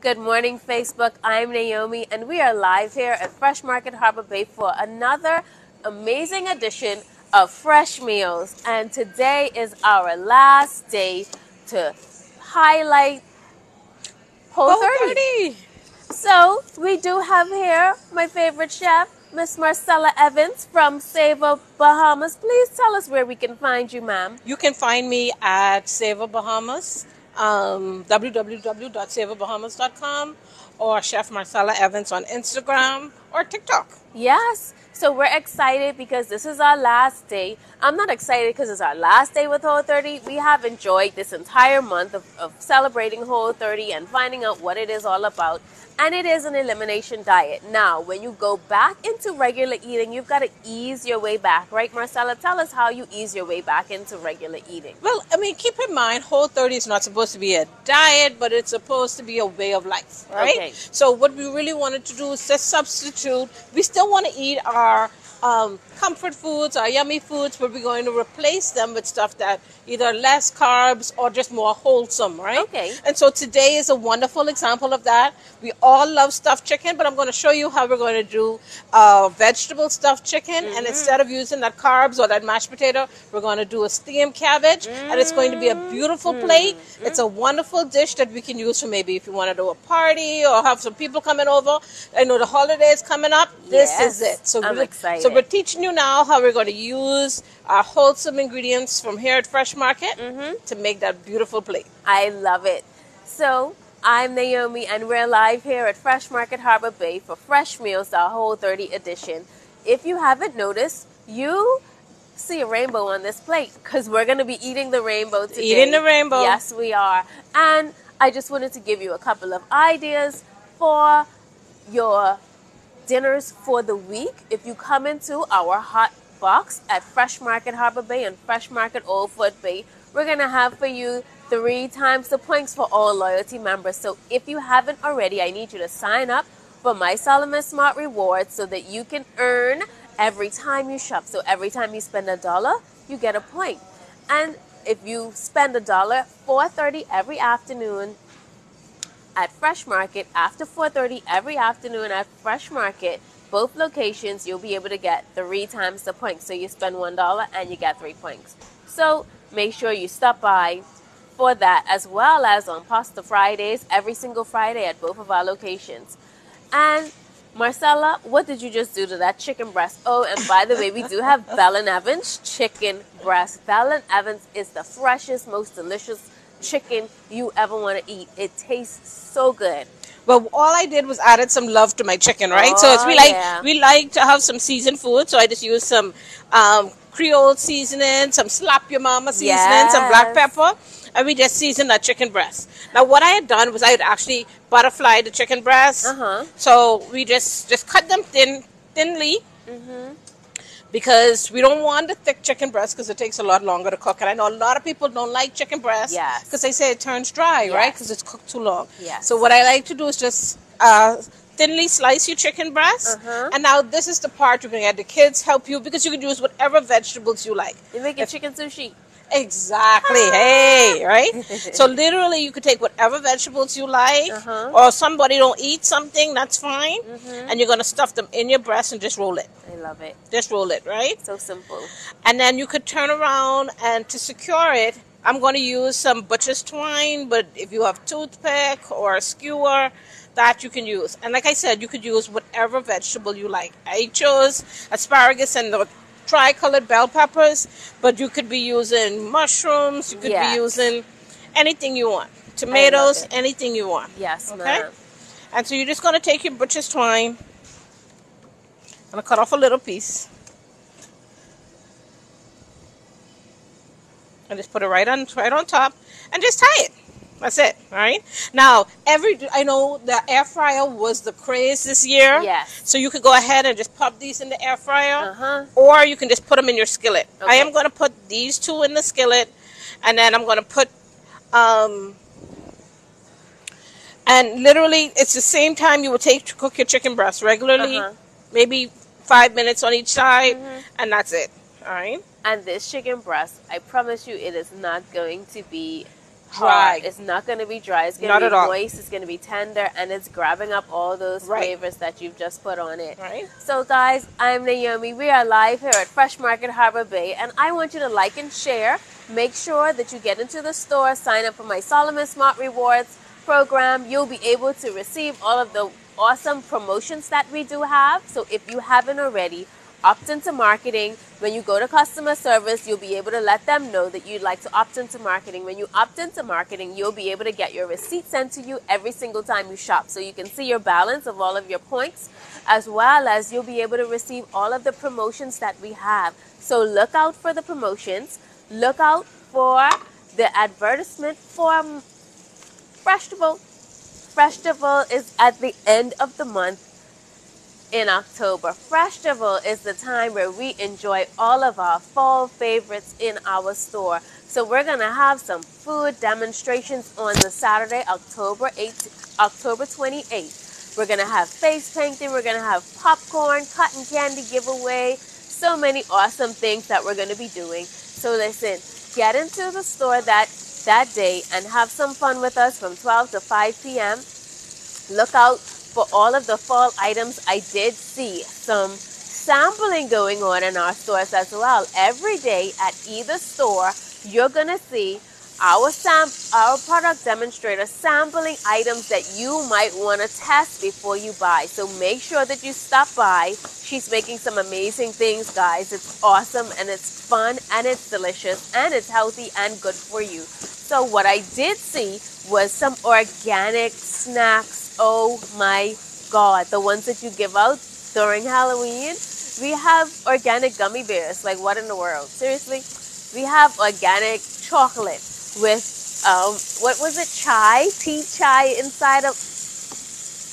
Good morning, Facebook. I'm Naomi, and we are live here at Fresh Market Harbor Bay for another amazing edition of Fresh Meals. And today is our last day to highlight Whole 30. So we do have here my favorite chef, Miss Marcella Evans from Savor Bahamas. Please tell us where we can find you, ma'am. You can find me at Savor Bahamas um, www.savorbahamas.com or Chef Marcella Evans on Instagram or TikTok. Yes. So we're excited because this is our last day. I'm not excited because it's our last day with Whole 30. We have enjoyed this entire month of, of celebrating Whole 30 and finding out what it is all about and it is an elimination diet. Now, when you go back into regular eating, you've got to ease your way back, right, Marcella? Tell us how you ease your way back into regular eating. Well, I mean, keep in mind, Whole 30 is not supposed to be a diet, but it's supposed to be a way of life, right? Okay. So, what we really wanted to do is just substitute. We still want to eat our um, comfort foods, or yummy foods, but we're going to replace them with stuff that either less carbs or just more wholesome, right? Okay. And so today is a wonderful example of that. We all love stuffed chicken, but I'm going to show you how we're going to do uh, vegetable stuffed chicken. Mm-hmm. And instead of using that carbs or that mashed potato, we're going to do a steamed cabbage, mm-hmm. and it's going to be a beautiful mm-hmm. plate. Mm-hmm. It's a wonderful dish that we can use for maybe if you want to do a party or have some people coming over. I know the holidays coming up. This is it. So I'm excited. So we're teaching you you now how we're going to use our wholesome ingredients from here at Fresh Market mm-hmm. to make that beautiful plate. I love it. So, I'm Naomi, and we're live here at Fresh Market Harbor Bay for Fresh Meals, our Whole 30 edition. If you haven't noticed, you see a rainbow on this plate because we're going to be eating the rainbow today. Eating the rainbow. Yes, we are. And I just wanted to give you a couple of ideas for your dinners for the week. If you come into our hot box at Fresh Market Harbor Bay and Fresh Market Old Fort Bay, we're going to have for you three times the points for all loyalty members. So if you haven't already, I need you to sign up for My Solomon Smart Rewards so that you can earn every time you shop. So every time you spend a dollar, you get a point. And if you spend a dollar, 4.30 every afternoon, at Fresh Market after 4:30 every afternoon at Fresh Market. Both locations, you'll be able to get three times the points. So you spend one dollar and you get three points. So make sure you stop by for that, as well as on Pasta Fridays every single Friday at both of our locations. And Marcella, what did you just do to that chicken breast? Oh, and by the way, we do have Bell and Evans chicken breast. Bell and Evans is the freshest, most delicious chicken you ever want to eat. It tastes so good. But all I did was added some love to my chicken, right? Oh, so it's, we like yeah. we like to have some seasoned food, so I just used some um, Creole seasoning, some slap your mama seasoning, yes. some black pepper, and we just seasoned that chicken breast. Now, what I had done was I had actually butterfly the chicken breast. Uh-huh. So we just just cut them thin thinly. Mm-hmm because we don't want the thick chicken breast because it takes a lot longer to cook. And I know a lot of people don't like chicken breast yes. because they say it turns dry, yes. right? Because it's cooked too long. Yes. So what I like to do is just uh, thinly slice your chicken breast. Uh-huh. And now this is the part you're going to have the kids help you because you can use whatever vegetables you like. You make it chicken sushi. Exactly. hey, right? so literally, you could take whatever vegetables you like, Uh-huh. or somebody don't eat something, that's fine, Mhm. and you're gonna stuff them in your breast and just roll it. I love it. Just roll it, right? So simple. And then you could turn around and to secure it, I'm going to use some butcher's twine, but if you have toothpick or a skewer, that you can use. And like I said, you could use whatever vegetable you like. I chose asparagus and the tricolored bell peppers, but you could be using mushrooms, you could Yes. be using anything you want. Tomatoes, anything you want. Yes, Okay. ma'am. And so you're just going to take your butcher's twine. I'm to cut off a little piece. And just put it right on right on top and just tie it. That's it, all right? Now, every I know the air fryer was the craze this year. Yes. So you could go ahead and just pop these in the air fryer Uh-huh. or you can just put them in your skillet. I am going to put these two in the skillet and then I'm going to put um and literally it's the same time you would take to cook your chicken breast regularly. Uh-huh. Maybe 5 minutes on each side Mhm. and that's it. All right? And this chicken breast, I promise you, it is not going to be dry. It's not going to be dry. It's going to be all. moist. It's going to be tender, and it's grabbing up all those Right. flavors that you've just put on it. Right? So, guys, I'm Naomi. We are live here at Fresh Market Harbor Bay, and I want you to like and share. Make sure that you get into the store, sign up for my Solomon Smart Rewards program. You'll be able to receive all of the awesome promotions that we do have. So, if you haven't already, opt into marketing. When you go to customer service, you'll be able to let them know that you'd like to opt into marketing. When you opt into marketing, you'll be able to get your receipt sent to you every single time you shop. So you can see your balance of all of your points, as well as you'll be able to receive all of the promotions that we have. So look out for the promotions. Look out for the advertisement for Freshtival. Freshtival is at the end of the month in October. Freshtival is the time where we enjoy all of our fall favorites in our store. So we're gonna have some food demonstrations on the Saturday, October 8th, October 28th. We're gonna have face painting, we're gonna have popcorn, cotton candy giveaway, so many awesome things that we're gonna be doing. So listen, get into the store that that day and have some fun with us from 12 to 5 p.m. Look out for all of the fall items. I did see some sampling going on in our stores as well. Every day at either store, you're gonna see our sam our product demonstrator sampling items that you might want to test before you buy. So make sure that you stop by. She's making some amazing things, guys. It's awesome and it's fun and it's delicious and it's healthy and good for you. So what I did see was some organic snacks. Oh my god, the ones that you give out during Halloween. We have organic gummy bears. Like what in the world? Seriously? We have organic chocolate with um what was it? Chai? Tea chai inside of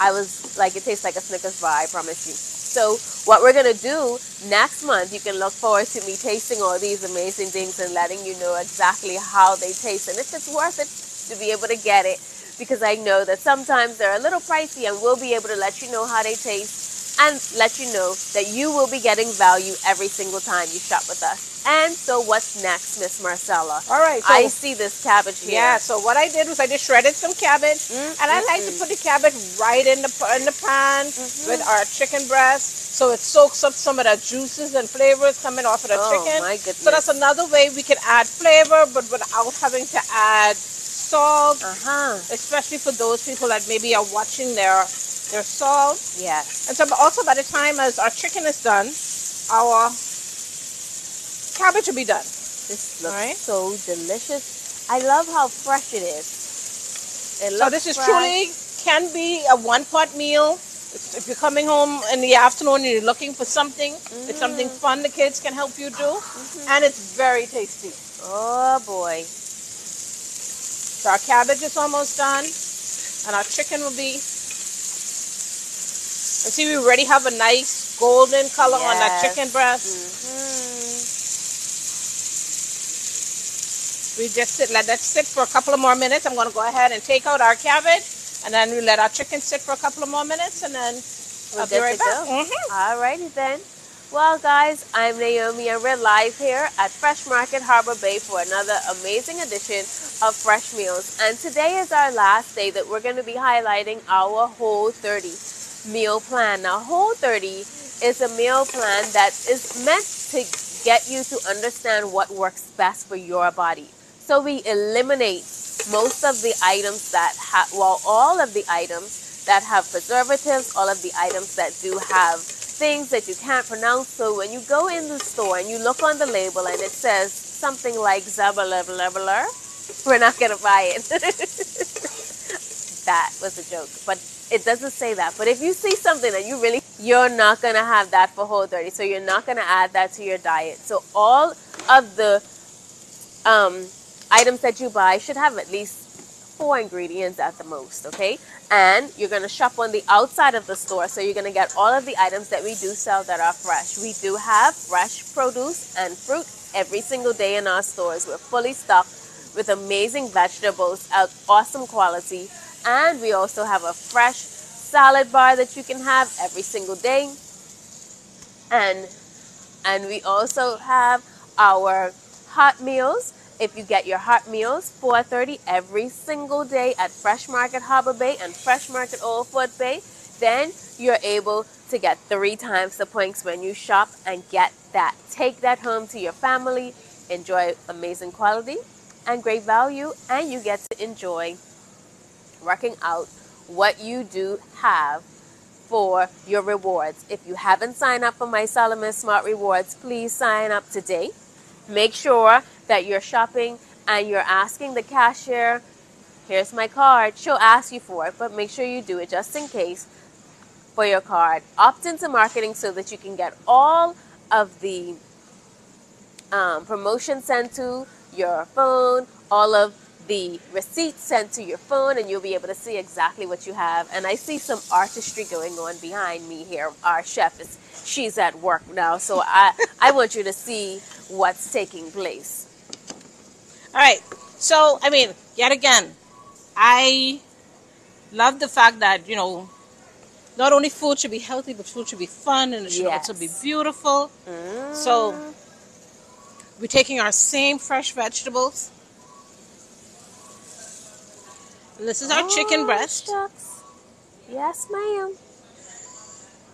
I was like it tastes like a Snickers bar, I promise you. So what we're gonna do next month, you can look forward to me tasting all these amazing things and letting you know exactly how they taste and if it's worth it to be able to get it because I know that sometimes they're a little pricey and we'll be able to let you know how they taste and let you know that you will be getting value every single time you shop with us. And so what's next, Miss Marcella? All right. So, I see this cabbage here. yeah. So what I did was I just shredded some cabbage, Mm, and I like to put the cabbage right in the in the pan Mhm. with our chicken breast, so it soaks up some of the juices and flavors coming off of the Oh chicken. my goodness. So that's another way we can add flavor, but without having to add salt, uh-huh. especially for those people that maybe are watching their their salt. Yes. And so also by the time as our chicken is done, our cabbage will be done. This looks Alright. so delicious. I love how fresh it is. It So this is fresh. truly can be a one pot meal. If you're coming home in the afternoon and you're looking for something, it's something Mm. fun the kids can help you do, Mhm. and it's very tasty. Oh boy. So our cabbage is almost done, and our chicken will be. And see, we already have a nice golden color on that chicken breast. hmm We just sit, let that sit for a couple of more minutes. I'm going to go ahead and take out our cabbage, and then we let our chicken sit for a couple of more minutes, and then We're I'll be right back. go. Mhm. Alrighty then. Well, guys, I'm Naomi, and we're live here at Fresh Market Harbor Bay for another amazing edition of Fresh Meals. And today is our last day that we're going to be highlighting our Whole 30 meal plan. Now, Whole 30 is a meal plan that is meant to get you to understand what works best for your body. So we eliminate most of the items that have, well, all of the items that have preservatives, all of the items that do have things that you can't pronounce. So when you go in the store and you look on the label and it says something like Zabalabalabalar, we're not gonna buy it. that was a joke, but it doesn't say that. But if you see something that you really, you're not gonna have that for Whole 30. So you're not gonna add that to your diet. So all of the um, items that you buy should have at least four ingredients at the most, okay? And you're gonna shop on the outside of the store, so you're gonna get all of the items that we do sell that are fresh. We do have fresh produce and fruit every single day in our stores. We're fully stocked with amazing vegetables of awesome quality, and we also have a fresh salad bar that you can have every single day. And and we also have our hot meals. If you get your hot meals 4.30 every single day at fresh market harbor bay and fresh market old fort bay then you're able to get three times the points when you shop and get that. Take that home to your family. Enjoy amazing quality and great value and you get to enjoy working out what you do have for your rewards. If you haven't signed up for my Solomon Smart Rewards, please sign up today. Make sure that you're shopping and you're asking the cashier, here's my card. She'll ask you for it, but make sure you do it just in case for your card. Opt into marketing so that you can get all of the um, promotion sent to your phone, all of the receipt sent to your phone and you'll be able to see exactly what you have. And I see some artistry going on behind me here. Our chef is she's at work now, so I I want you to see what's taking place. All right. So, I mean, yet again, I love the fact that, you know, not only food should be healthy, but food should be fun and it should Yes. also be beautiful. Mm. So, we're taking our same fresh vegetables. And this is our chicken Oh, breast. shucks. Yes, ma'am.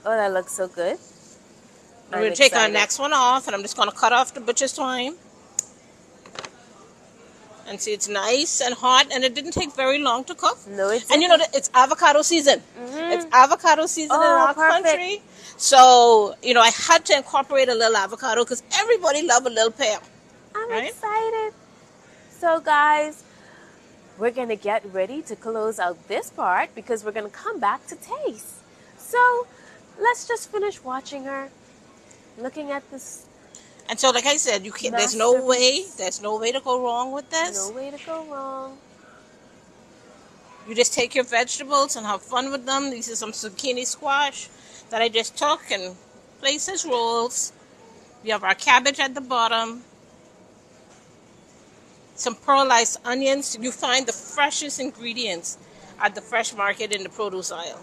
Oh, that looks so good. We're I'm going to take our next one off, and I'm just going to cut off the butcher's twine. And see, it's nice and hot, and it didn't take very long to cook. No, it's And you know, it's avocado season. Mm-hmm. It's avocado season in Oh, our perfect. country. So, you know, I had to incorporate a little avocado because everybody love a little pear. I'm Right? excited. So, guys, we're going to get ready to close out this part because we're going to come back to taste. So, let's just finish watching her, looking at this. And so, like I said, you can't. There's no way. There's no way to go wrong with this. No way to go wrong. You just take your vegetables and have fun with them. These are some zucchini squash that I just took and place as rolls. We have our cabbage at the bottom. Some pearlized onions. You find the freshest ingredients at the fresh market in the produce aisle.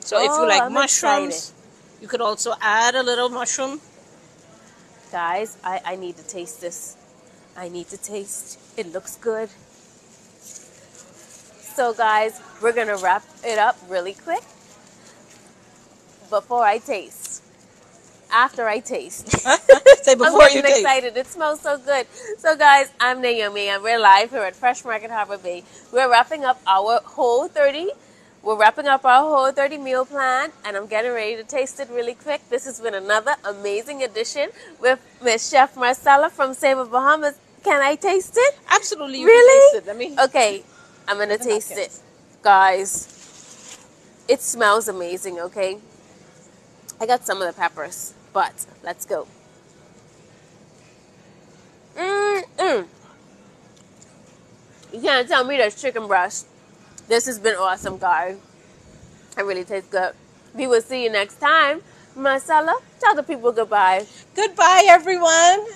So if Oh, you like I'm mushrooms, excited. you could also add a little mushroom. Guys, I, I need to taste this. I need to taste. It looks good. So, guys, we're going to wrap it up really quick before I taste. After I taste. Say I'm before you getting taste. excited. It smells so good. So, guys, I'm Naomi, and we're live here at Fresh Market Harbor Bay. We're wrapping up our whole 30. We're wrapping up our whole 30 meal plan, and I'm getting ready to taste it really quick. This has been another amazing edition with Miss Chef Marcella from Savor Bahamas. Can I taste it? Absolutely, you Really? can taste it. Let me. Okay, I'm gonna With taste it, guys. It smells amazing. Okay, I got some of the peppers, but let's go. Mm-mm. You can't tell me that's chicken breast. This has been awesome, guys. It really tastes good. We will see you next time. Marcella, tell the people goodbye. Goodbye, everyone.